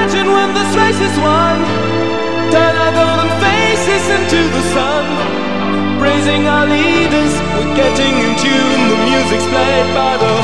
Imagine when this race is won? Turn our golden faces into the sun. Praising our leaders, we're getting in tune. The music's played by the.